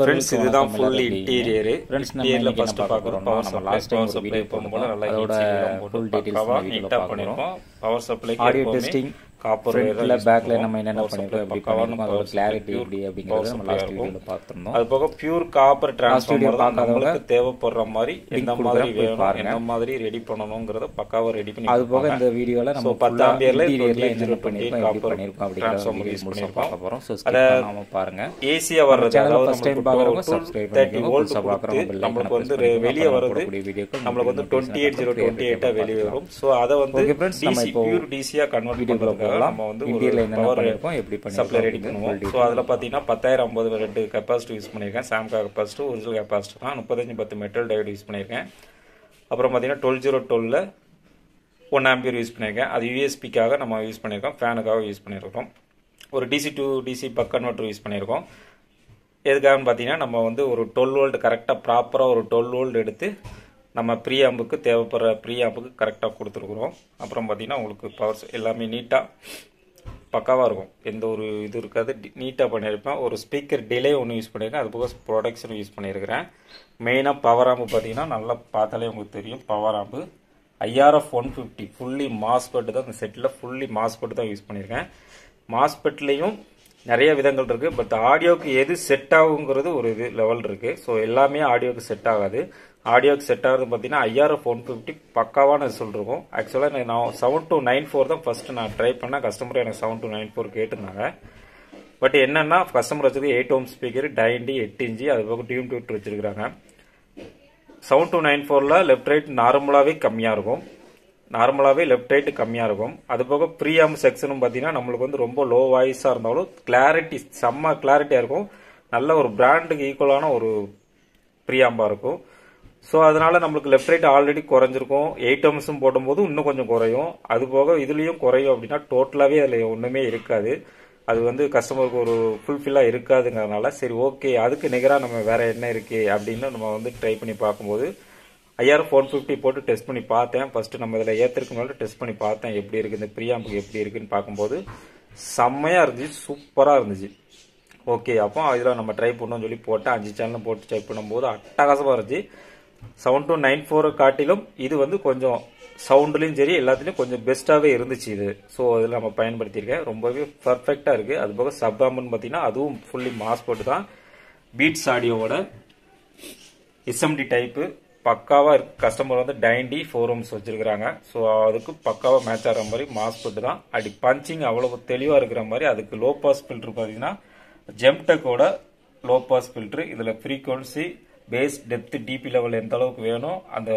Friends அன்பர்களுக்கு இதுதான் full interior? Friends, நம்ம ஃபர்ஸ்ட் பார்க்குறோம் ஒரு. நல்லா அதோட பண்ணிருக்கோம் power supply audio testing copper ஃப்ரண்ட்ல பேக்ல நம்ம என்னென்ன பண்ணிருக்கோம் எப்படி பண்ணிருக்கோம் அதோட கிளாரிட்டி எப்படி அப்படிங்கறத நம்ம லாஸ்ட் வீடியோல பார்த்திருந்தோம் அது போக பியூர் காப்பர் டிரான்ஸ்ஃபார்மர் தான் நம்மளுக்கு தேவைப்படுற மாதிரி link மாதிரி வேணும். எந்த மாதிரி ரெடி பண்ணணுங்கிறத பக்காவா ரெடி பண்ணி அது போக. இந்த வீடியோல நம்ம பத்து ஃபுல்லா ஆம்பியர்ல இன்டீரியர்ல 28 என்னென்ன பண்ணிருக்கோம் எப்படி பண்ணிருக்கோம் அப்படிங்கறத முழுசா பண்ணிருக்கோம். பார்க்க போறோம் சோ ஸ்கிப் பண்ணாம பாருங்க ஏசியா வர்றது அதாவது first time நம்மளுக்கு பார்க்கறவங்க ஒரு subscribe 30 பண்ணிக்கோங்க. வோல்ட் புதுசா பார்க்கறவங்க கொடுத்து bell icon நம்மளுக்கு வந்து. வெளியே வருது நம்மளுக்கு வந்து notification டுவெண்ட்டி எயிட் ஜீரோ அப்புறம் டுவெண்ட்டி எயிட்டா free வெளியே பார்க்கலாம். வரும் ஸோ அதை வந்து டிசி இப்போ பியூர் டிசியா கன்வெர்ட் வீடியோக்குள்ள போகலாம் நம்ம வந்து என்னென்ன பவர் பண்ணிருக்கோம் எப்படி சப்ளை ரெடி பண்ணுவோம். ஸோ அதில் பார்த்தீங்கன்னா பத்தாயிரம் ஐம்பது ரெண்டு கெப்பாசிட்டி யூஸ் பண்ணியிருக்கேன். சாம்கா கெப்பாசிட்டி ஒரிஜினல் கெப்பாசிட்டி தான். முப்பத்தஞ்சு பத்து மெட்டல் டையோடு யூஸ் பண்ணியிருக்கேன். அப்புறம் பார்த்தீங்கன்னா டுவெல் ஜீரோ டுவெல்ல ஒன் ஆம்பியர் யூஸ் பண்ணியிருக்கேன். அது யூஎஸ்பிக்காக நம்ம யூஸ் பண்ணியிருக்கோம். ஃபேனுக்காக யூஸ் பண்ணியிருக்கோம். ஒரு DC to DC buck converter use பண்ணியிருக்கோம். எதுக்காகன்னு பார்த்தீங்கன்னா நம்ம வந்து ஒரு டுவெல் வோல்ட் கரெக்டாக ப்ராப்பராக ஒரு டுவெல் வோல்ட் எடுத்து நம்ம ப்ரீஆம்புக்கு தேவைப்படுற ப்ரீ ஆம்புக்கு கரெக்டாக கொடுத்துருக்குறோம். அப்புறம் பார்த்திங்கன்னா உங்களுக்கு பவர்ஸ் எல்லாமே நீட்டாக பக்காவாக இருக்கும். எந்த ஒரு இது இருக்காது. நீட்டாக பண்ணியிருப்பேன். ஒரு ஸ்பீக்கர் டிலே ஒன்று யூஸ் பண்ணியிருக்கேன். அது போக ப்ரொடக்ஷன் யூஸ் பண்ணியிருக்கிறேன். மெயினாக பவர் ஆம்பு பார்த்தீங்கன்னா நல்லா பார்த்தாலே உங்களுக்கு தெரியும். Power amp IRF one fifty fully MOSFET தான். இந்த செட்டில் ஃபுல்லி மாஸ்பெட்டு தான் யூஸ் பண்ணியிருக்கேன். மாஸ்பெட்லேயும் நிறைய விதங்கள் இருக்குது பட் ஆடியோக்கு எது செட் ஆகுங்கிறது ஒரு இது லெவல் இருக்குது ஸோ எல்லாமே ஆடியோக்கு செட் ஆகாது. ஆடியோக்கு செட் ஆகிறது பார்த்தீங்கன்னா ஐஆர்எஃப் ஒன் ஃபிஃப்டி பக்காவான ரிசல்ட் இருக்கும். ஆக்சுவலாக நான் செவன் டூ நைன் ஃபோர் தான் ஃபஸ்ட்டு நான் ட்ரை பண்ணேன். கஸ்டமர் எனக்கு செவன் டூ நைன் ஃபோர் கேட்டிருந்தாங்க. பட் என்னென்னா கஸ்டமர் வச்சது எயிட் ஓம் ஸ்பீக்கர் டைண்டி எட்டு இன்ச்சு அது போக டியூம் டியூட்டர் வச்சிருக்காங்க செவன் டூ நைன் ஃபோரில் லெஃப்ட் ரைட் நார்மலாகவே கம்மியாக இருக்கும். நார்மலாகவே லெஃப்ட் ரைட் கம்மியாக இருக்கும். அது போக ப்ரீஆம் செக்ஷனும் பார்த்தீங்கன்னா நம்மளுக்கு வந்து ரொம்ப லோ வாய்ஸாக இருந்தாலும் கிளாரிட்டி செம்ம கிளாரிட்டியாக இருக்கும். நல்ல ஒரு பிராண்டுக்கு ஈக்குவலான ஒரு ப்ரீயாம்பாக இருக்கும். ஸோ அதனால நம்மளுக்கு லெஃப்ட் ரைட் ஆல்ரெடி குறைஞ்சிருக்கும். எயிட் எம்ஸும் போடும்போது இன்னும் கொஞ்சம் குறையும். அது போக இதுலேயும் குறையும் அப்படின்னா டோட்டலாகவே அதில் ஒன்றுமே இருக்காது. அது வந்து கஸ்டமருக்கு ஒரு ஃபுல்ஃபில்லாக இருக்காதுங்கிறதுனால சரி ஓகே அதுக்கு நிகராக நம்ம வேற என்ன இருக்கு அப்படின்னு நம்ம வந்து ட்ரை பண்ணி பார்க்கும்போது ஐஆர் ஃபோன் ஃபிஃப்டி போட்டு டெஸ்ட் பண்ணி பார்த்தேன். ஃபர்ஸ்ட் நம்ம இதில் ஏற்றுறதுக்கு மேலே டெஸ்ட் பண்ணி பார்த்தேன். எப்படி இருக்கு இந்த பிரியாம்புக்கு எப்படி இருக்குன்னு பார்க்கும்போது செம்மையாக இருந்துச்சு சூப்பராக இருந்துச்சு. ஓகே அப்போ இதில் நம்ம ட்ரை பண்ணோம்னு சொல்லி போட்டேன் அஞ்சு சேனல் போட்டு ட்ரை பண்ணும்போது அட்டகாசமாக இருந்துச்சு. செவன் டூ நைன் ஃபோரை காட்டிலும் இது வந்து கொஞ்சம் சவுண்ட்லையும் சரி எல்லாத்துலேயும் கொஞ்சம் பெஸ்ட்டாகவே இருந்துச்சு இது. ஸோ அதில் நம்ம பயன்படுத்தியிருக்கேன். ரொம்பவே பர்ஃபெக்டாக இருக்குது அது போக சப் ஆம்புன்னு பார்த்தீங்கன்னா அதுவும் ஃபுல்லி மாஸ் போட்டு தான் பீட்ஸ் ஆடியோவோட எஸ்எம்டி டைப்பு பக்காவாக இருக்கு கஸ்டமர் வந்து டைன்டி ஃபோர் ரூம்ஸ் வச்சுருக்கிறாங்க. ஸோ அதுக்கு பக்காவாக மேட்ச் ஆகிற மாதிரி மாஸ் போட்டு தான் அடி பஞ்சிங் அவ்வளோ தெளிவாக இருக்கிற மாதிரி அதுக்கு லோ பாஸ் ஃபில்ட்ரு பார்த்தீங்கன்னா ஜெம்டெக்கோட லோ பாஸ் ஃபில்ட்ரு இதில் frequency bass depth dB level எந்த அளவுக்கு வேணும் அந்த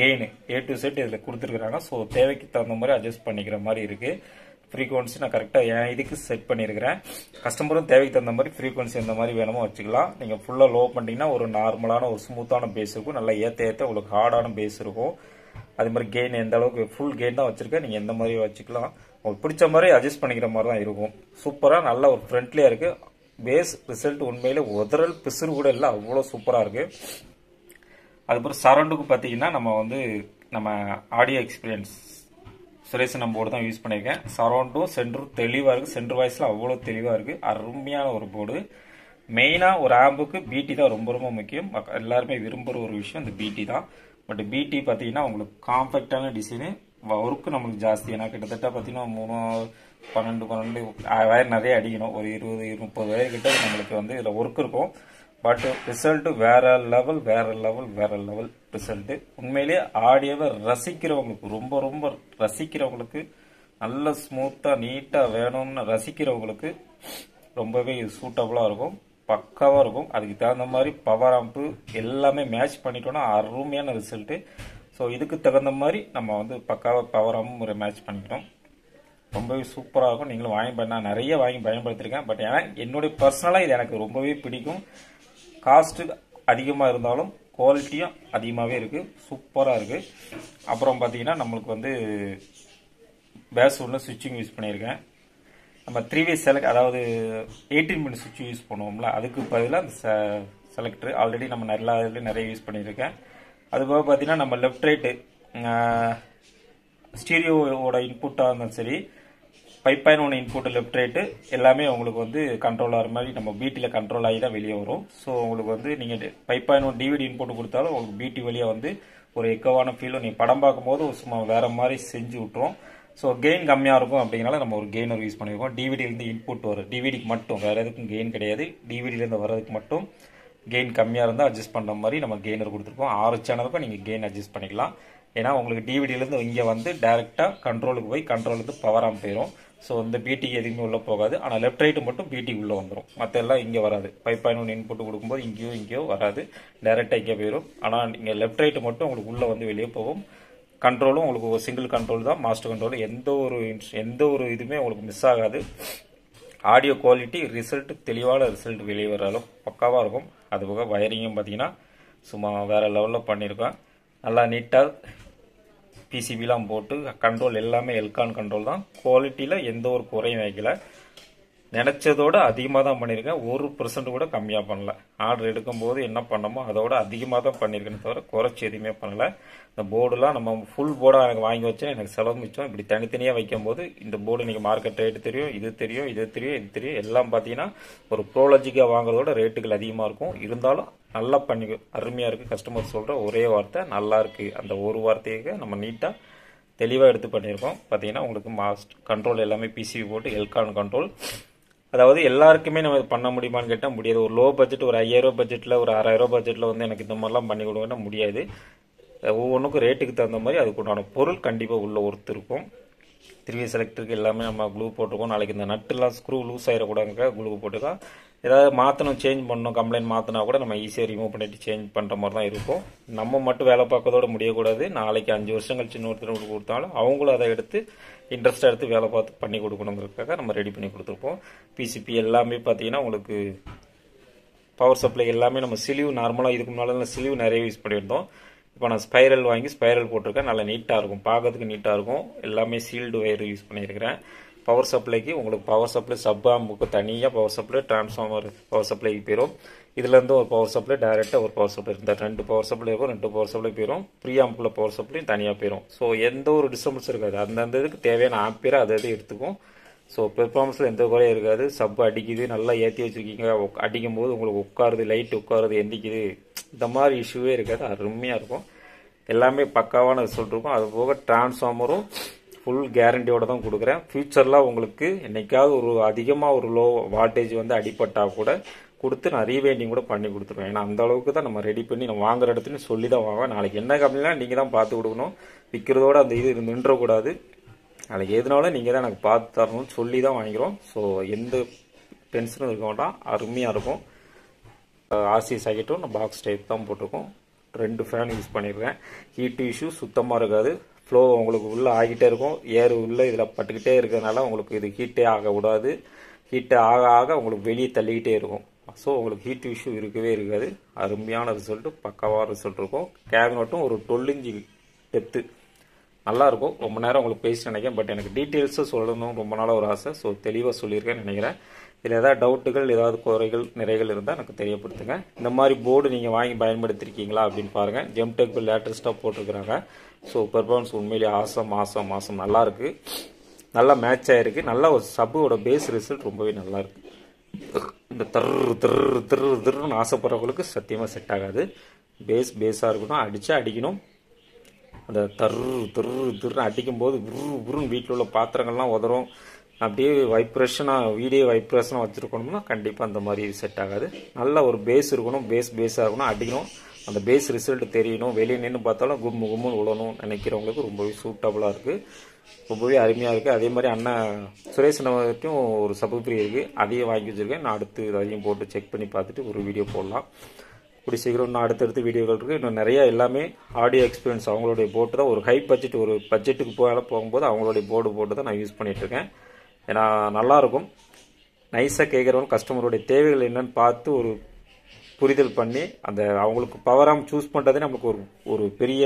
கெயின் ஏ டு செட் இதில் கொடுத்துருக்குறாங்க. ஸோ தேவைக்கு தகுந்த மாதிரி அட்ஜஸ்ட் பண்ணிக்கிற மாதிரி இருக்குது ஃப்ரீக்வன்சி நான் கரெக்டாக என் இதுக்கு செட் பண்ணியிருக்கிறேன் கஸ்டமரும் தேவைக்கு தகுந்த மாதிரி ஃப்ரீக்வன்சி எந்த மாதிரி வேணுமோ வச்சுக்கலாம். நீங்கள் ஃபுல்லாக லோ பண்ணிட்டீங்கன்னா ஒரு நார்மலான ஒரு ஸ்மூத்தான பேஸ் இருக்கும். நல்லா ஏற்ற ஏற்ற உங்களுக்கு ஹார்டான பேஸ் இருக்கும். அது மாதிரி கெயின் எந்த அளவுக்கு ஃபுல் கெயின் தான் வச்சுருக்கேன். நீங்கள் எந்த மாதிரி வச்சுக்கலாம். உங்களுக்கு பிடிச்ச மாதிரி அட்ஜஸ்ட் பண்ணிக்கிற மாதிரி தான் இருக்கும். சூப்பராக நல்ல ஒரு ஃப்ரெண்ட்லியாக இருக்குது பேஸ் ரிசல்ட் உண்மையில் உதறல் பிசுறு கூட இல்லை அவ்வளோ சூப்பராக இருக்குது அதுக்கப்புறம் சரௌண்டுக்கு பார்த்தீங்கன்னா நம்ம வந்து நம்ம ஆடியோ எக்ஸ்பீரியன்ஸ் சுரேஷன் போர்டு தான் யூஸ் பண்ணியிருக்கேன். சரௌண்டும் சென்டரும் தெளிவாக இருக்குது சென்டர் வாய்ஸில் அவ்வளோ தெளிவாக இருக்குது அருமையான ஒரு போர்டு மெயினாக ஒரு ஆம்புக்கு பிடி தான் ரொம்ப ரொம்ப முக்கியம். எல்லாருமே விரும்புகிற ஒரு விஷயம் இந்த பிடி தான். பட் பிடி பார்த்தீங்கன்னா உங்களுக்கு காம்பேக்டான டிசைனு ஒர்க்கு நம்மளுக்கு ஜாஸ்தி. ஏன்னா கிட்டத்தட்ட பார்த்தீங்கன்னா மூணு பன்னெண்டு பன்னெண்டு வயர் நிறைய அடிக்கணும். ஒரு இருபது முப்பது வயர் கிட்ட நம்மளுக்கு வந்து இதில் ஒர்க் இருக்கும். பட் ரிசல்ட்டு வேற லெவல் வேற லெவல் வேற லெவல் ரிசல்ட்டு உண்மையிலேயே ஆடியோவை ரசிக்கிறவங்களுக்கு ரொம்ப ரொம்ப ரசிக்கிறவங்களுக்கு நல்ல ஸ்மூத்தாக நீட்டாக வேணும்னு ரசிக்கிறவங்களுக்கு ரொம்பவே சூட்டபுளாக இருக்கும். பக்காவாக இருக்கும். அதுக்கு தகுந்த மாதிரி பவர் ஆம்பு எல்லாமே மேட்ச் பண்ணிட்டோம்னா அருமையான ரிசல்ட்டு ஸோ இதுக்கு தகுந்த மாதிரி நம்ம வந்து பக்காவாக பவர் ஆம்பும் மேட்ச் பண்ணிக்கிட்டோம் ரொம்பவே சூப்பராக இருக்கும் நீங்களும் வாங்கி நான் நிறைய வாங்கி பயன்படுத்திருக்கேன். பட் ஏன்னா என்னுடைய பர்சனலாக இது எனக்கு ரொம்பவே பிடிக்கும். காஸ்ட்டு அதிகமாக இருந்தாலும் குவாலிட்டியும் அதிகமாகவே இருக்குது சூப்பராக இருக்குது அப்புறம் பார்த்தீங்கன்னா நம்மளுக்கு வந்து பேஸ் உள்ள சுவிட்சிங் யூஸ் பண்ணியிருக்கேன். நம்ம த்ரீ வே செலக்ட் அதாவது எயிட்டீன் மினிட் சுவிட்ச் யூஸ் பண்ணுவோம்ல அதுக்கு பதிலாக அந்த செலக்டர் ஆல்ரெடி நம்ம நல்லா இதுலேயும் நிறைய யூஸ் பண்ணியிருக்கேன். அதுபோக பார்த்தீங்கன்னா நம்ம லெஃப்ட் ரைட்டு ஸ்டீரியோவோட இன்புட்டாக இருந்தாலும் சரி five point one input left right எல்லாமே உங்களுக்கு வந்து கண்ட்ரோல் ஆகிற மாதிரி நம்ம பிடியில் கண்ட்ரோல் ஆகி தான் வெளியே வரும். ஸோ உங்களுக்கு வந்து நீங்கள் five point one DVD input கொடுத்தாலும் உங்களுக்கு பிடி வழியாக வந்து ஒரு எக்கவான ஃபீலும் நீங்கள் படம் பார்க்கும்போது சும்மா வேறு மாதிரி செஞ்சு விட்ருவோம் ஸோ கெயின் கம்மியாக இருக்கும் அப்படிங்கனால நம்ம ஒரு கெயினர் யூஸ் பண்ணியிருக்கோம் டிவிடியிலேருந்து இன்புட் வரும். டிவிடிக்கு மட்டும் வேறு எதுக்கும் கெயின் கிடையாது. டிவிடியிலேருந்து வர்றதுக்கு மட்டும் கெயின் கம்மியாக இருந்தால் அட்ஜஸ்ட் பண்ணுற மாதிரி நம்ம கெயினர் கொடுத்துருக்கோம். ஆறு சேனலுக்கும் நீங்கள் கெயின் அட்ஜஸ்ட் பண்ணிக்கலாம். ஏன்னா உங்களுக்கு டிவிடியிலேருந்து இங்கே வந்து டேரெக்டாக கண்ட்ரோலுக்கு போய் கண்ட்ரோலுக்கு பவர் ஆம் போயிடும் ஸோ இந்த பிடிக்கு எதுவுமே உள்ளே போகாது. ஆனால் லெஃப்ட் ரைட்டு மட்டும் பிடி உள்ளே வந்துடும் மற்ற எல்லாம் இங்கே வராது. பைப் பாயிண்ட் ஒன்று இன்புட் கொடுக்கும்போது இங்கேயோ இங்கேயோ வராது. டேரெக்டாக இங்கே போயிடும் ஆனால் நீங்கள் லெஃப்ட் ரைட்டு மட்டும் உங்களுக்கு உள்ளே வந்து வெளியே போகும். கண்ட்ரோலும் உங்களுக்கு ஒரு சிங்கிள் கண்ட்ரோல் தான். மாஸ்டர் கண்ட்ரோல் எந்த ஒரு எந்த ஒரு இதுவுமே உங்களுக்கு மிஸ் ஆகாது. ஆடியோ குவாலிட்டி ரிசல்ட் தெளிவான ரிசல்ட் வெளியே வர அளவு பக்காவாக இருக்கும். அது போக வயரிங்கும் பார்த்தீங்கன்னா சும்மா வேறு லெவலில் பண்ணியிருக்கேன். நல்லா நீட்டாக பிசிபிலாம் போட்டு கண்ட்ரோல் எல்லாமே எல்கான் கண்ட்ரோல் தான். குவாலிட்டியில் எந்த ஒரு குறையும் வைக்கல. நினச்சதோட அதிகமாக தான் பண்ணியிருக்கேன் ஒரு பர்சன்ட் கூட கம்மியாக பண்ணல. ஆர்டர் எடுக்கும்போது என்ன பண்ணமோ அதோட அதிகமாக தான் பண்ணியிருக்கேன்னு தவிர குறைச்சி எதுவுமே பண்ணலை. இந்த போர்டுலாம் நம்ம ஃபுல் போர்டாக எனக்கு வாங்கி வச்சேன். எனக்கு செலவு மிச்சம். இப்படி தனித்தனியாக வைக்கும்போது இந்த போர்டு நீங்கள் மார்க்கெட் ரேட்டு தெரியும் இது தெரியும் இது தெரியும் இது தெரியும். எல்லாம் பார்த்தீங்கன்னா ஒரு ப்ரோலஜிக்காக வாங்குறதோட ரேட்டுகள் அதிகமாக இருக்கும். இருந்தாலும் நல்லா பண்ணி அருமையாக இருக்குது கஸ்டமர் சொல்கிற ஒரே வார்த்தை நல்லா இருக்குது அந்த ஒரு வார்த்தையை நம்ம நீட்டாக தெளிவாக எடுத்து பண்ணியிருக்கோம் பார்த்தீங்கன்னா உங்களுக்கு மாஸ்ட் கண்ட்ரோல் எல்லாமே பிசிபி போட்டு எல்கான் கண்ட்ரோல் அதாவது எல்லாருக்குமே நம்ம பண்ண முடியுமான்னு கேட்டால் முடியாது. ஒரு லோ பட்ஜெட் ஒரு ஐயாயிரம் பட்ஜெட்டில் ஒரு ஆறாயிரம் பட்ஜெட்டில் வந்து எனக்கு இந்த மாதிரிலாம் பண்ணி கொடுங்கன்னா முடியாது. ஒவ்வொன்றுக்கும் ரேட்டுக்கு தகுந்த மாதிரி அதுக்குண்டான பொருள் கண்டிப்பாக உள்ள ஒருத்தர் இருக்கும். த்ரீ செலக்டருக்கு எல்லாமே நம்ம க்ளூ போட்டிருக்கோம். நாளைக்கு இந்த நட்டுலாம் ஸ்க்ரூ லூஸ் ஆகிடக்கூடாதுங்க க்ளூ போட்டுக்கா ஏதாவது மாற்றணும் சேஞ்ச் பண்ணணும் கம்ப்ளைண்ட் மாற்றினா கூட நம்ம ஈஸியாக ரிமூவ் பண்ணிட்டு சேஞ்ச் பண்ணுற மாதிரி தான் இருக்கும். நம்ம மட்டும் வேலை பார்க்கறதோட முடியக்கூடாது. நாளைக்கு அஞ்சு வருஷம் கழிச்சு இன்னொருத்தர் கொடுத்தாலும் அவங்களும் அதை எடுத்து இன்ட்ரெஸ்ட்டாக எடுத்து வேலை பார்த்து பண்ணி கொடுக்கணுங்கிறதுக்காக நம்ம ரெடி பண்ணி கொடுத்துருப்போம். பிசிபி எல்லாமே பார்த்தீங்கன்னா உங்களுக்கு பவர் சப்ளை எல்லாமே நம்ம சிலிவ் நார்மலாக இதுக்கு முன்னால் சிலிவ் நிறைய யூஸ் பண்ணியிருந்தோம். இப்போ நான் ஸ்பைரல் வாங்கி ஸ்பைரல் போட்டிருக்கேன். நல்லா நீட்டாக இருக்கும். பார்க்கறதுக்கு நீட்டாக இருக்கும். எல்லாமே சீல்டு ஒயர் யூஸ் பண்ணியிருக்கிறேன். பவர் சப்ளைக்கு உங்களுக்கு பவர் சப்ளை சப் ஆம்புக்கு தனியாக பவர் சப்ளை டிரான்ஸ்ஃபார்மர் பவர் சப்ளைக்கு போயிடும் இதுலேருந்து ஒரு பவர் சப்ளை டைரெக்டாக ஒரு பவர் சப்ளை இந்த ரெண்டு பவர் சப்ளை இருக்கும் ரெண்டு பவர் சப்ளை போயிடும் ப்ரீ ஆம்புக்குள்ள பவர் சப்ளையும் தனியாக போயிடும் ஸோ எந்த ஒரு டிஸ்டர்பன்ஸ் இருக்காது. அந்தந்த இதுக்கு தேவையான ஆம்பியரை அதை அது எடுத்துக்கும். ஸோ பெர்ஃபார்மன்ஸில் எந்த குறையும் இருக்காது. சப் அடிக்குது நல்லா ஏற்றி வச்சுருக்கீங்க. அடிக்கும் போது உங்களுக்கு உட்காருது லைட் உட்காருது எந்திக்குது. இந்த மாதிரி இஷ்யூவே இருக்காது. அருமையாக இருக்கும். எல்லாமே பக்காவான ரிசல்ட் இருக்கும். அது போக டிரான்ஸ்ஃபார்மரும் ஃபுல் கேரண்டியோட தான் கொடுக்குறேன். ஃபியூச்சரில் உங்களுக்கு என்னைக்காவது ஒரு அதிகமாக ஒரு லோ வாட்டேஜ் வந்து அடிப்பட்டால் கூட கொடுத்து நான் ரீவைண்டிங் கூட பண்ணி கொடுத்துருவேன். ஏன்னா அந்த அளவுக்கு தான் நம்ம ரெடி பண்ணி நம்ம வாங்குற இடத்துலையும் சொல்லி தான் வாங்குவேன். நாளைக்கு என்ன கம்பெனிலாம் நீங்கள் தான் பார்த்து கொடுக்கணும். விற்கிறதோட அந்த இது நின்றக்கூடாது. நாளைக்கு எதுனாலும் நீங்கள் தான் எனக்கு பார்த்து தரணும்னு சொல்லி தான் வாங்கிக்கிறோம். ஸோ எந்த டென்ஷனும் இருக்க வேண்டாம். அருமையாக இருக்கும். ஆர்சி சாக்கெட்டும் நான் பாக்ஸ் டைப் தான் போட்டிருக்கோம். ரெண்டு ஃபேன் யூஸ் பண்ணியிருக்கேன் ஹீட் இஷ்யூ சுத்தமாக இருக்காது. ஃப்ளோ உங்களுக்கு உள்ளே ஆகிட்டே இருக்கும். ஏர் உள்ளே இதில் பட்டுக்கிட்டே இருக்கிறதுனால உங்களுக்கு இது ஹீட்டே ஆகக்கூடாது ஹீட்டே ஆக ஆக உங்களுக்கு வெளியே தள்ளிக்கிட்டே இருக்கும். ஸோ உங்களுக்கு ஹீட் இஷ்யூ இருக்கவே இருக்காது. அருமையான ரிசல்ட்டு பக்காவாக ரிசல்ட் இருக்கும். கேபினட்டும் ஒரு டுவெல் இன்ச்சு டெப்த்து நல்லாயிருக்கும் ரொம்ப நேரம் உங்களுக்கு பேசி நினைக்கிறேன். பட் எனக்கு டீட்டெயில்ஸும் சொல்லணும் ரொம்ப நாளாக ஒரு ஆசை. ஸோ தெளிவாக சொல்லியிருக்கேன் நினைக்கிறேன். இதில் ஏதாவது டவுட்டுகள் ஏதாவது குறைகள் நிறைகள் இருந்தால் எனக்கு தெரியப்படுத்துங்க. இந்த மாதிரி போர்டு நீங்கள் வாங்கி பயன்படுத்திருக்கீங்களா அப்படின்னு பாருங்கள் ஜெம்டெக் லேட்டஸ்ட்டாக போட்டிருக்கிறாங்க. ஸோ பெர்ஃபார்மன்ஸ் உண்மையிலேயே ஆசம் மாசம் மாசம் நல்லா இருக்கு. நல்லா மேட்ச் ஆயிருக்கு. நல்லா ஒரு சப்போட பேஸ் ரிசல்ட் ரொம்பவே நல்லா இருக்கு. இந்த தர்ரு திரு திரு திருன்னு ஆசைப்படுறவங்களுக்கு சத்தியமாக செட் ஆகாது. பேஸ் பேஸாக இருக்கணும். அடித்தா அடிக்கணும். அந்த தர்ரு திரு திருன்னு அடிக்கும்போது உரு உருன்னு வீட்டில் உள்ள பாத்திரங்கள்லாம் உதறும். அப்படியே வைப்ரேஷனாக வீடியோ வைப்ரேஷனாக வச்சுருக்கணும்னா கண்டிப்பாக அந்த மாதிரி செட் ஆகாது. நல்ல ஒரு பேஸ் இருக்கணும். பேஸ் பேஸாக இருக்கணும். அடிக்கணும். அந்த பேஸ் ரிசல்ட் தெரியணும். வெளியே நின்று பார்த்தாலும் கும்மு கும்முன்னு விழணும் நினைக்கிறவங்களுக்கு ரொம்பவே சூட்டபுளாக இருக்குது ரொம்பவே அருமையாக இருக்குது அதே மாதிரி அண்ணன் சுரேஷ் வரைக்கும் ஒரு சபுப்ரி இருக்குது அதையும் வாங்கி வச்சுருக்கேன். நான் அடுத்து அதையும் போட்டு செக் பண்ணி பார்த்துட்டு ஒரு வீடியோ போடலாம். கூடி சீக்கிரம் இன்னும் அடுத்தடுத்து வீடியோகள் இருக்குது இன்னும் நிறையா எல்லாமே ஆடியோ எக்ஸ்பீரியன்ஸ் அவங்களுடைய போட்டு தான். ஒரு ஹை பட்ஜெட் ஒரு பட்ஜெட்டுக்கு போக போகும்போது அவங்களுடைய போர்டு போட்டு தான் நான் யூஸ் பண்ணிகிட்ருக்கேன் ஏன்னா நல்லாயிருக்கும் நைஸாக கேட்குறவங்க கஸ்டமருடைய தேவைகள் என்னன்னு பார்த்து ஒரு புரிதல் பண்ணி அந்த அவங்களுக்கு பவராக சூஸ் பண்ணுறதே நமக்கு ஒரு ஒரு பெரிய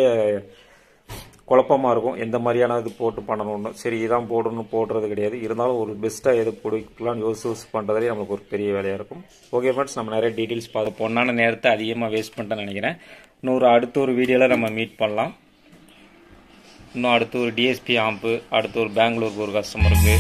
குழப்பமாக இருக்கும். எந்த மாதிரியான இது போட்டு பண்ணணும்னு. சரி இதான் போடணும் போடுறது கிடையாது. இருந்தாலும் ஒரு பெஸ்ட்டாக எது பிடிக்கலாம்னு யோசி யூஸ் பண்ணுறதுலேயே நமக்கு ஒரு பெரிய வேலையாக இருக்கும். ஓகே ஃப்ரெண்ட்ஸ் நம்ம நிறைய டீட்டெயில்ஸ் பார்த்து பொண்ணான நேரத்தை அதிகமாக வேஸ்ட் பண்ணிட்டேன்னு நினைக்கிறேன். இன்னொரு அடுத்த ஒரு வீடியோவில் நம்ம மீட் பண்ணலாம். இன்னும் அடுத்து ஒரு டிஎஸ்பி ஆம்பு அடுத்து ஒரு பெங்களூருக்கு ஒரு கஸ்டமருக்கு